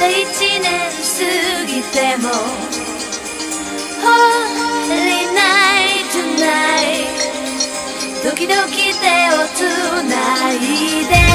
た一年過ぎても Holy night tonight 時々手を繋いで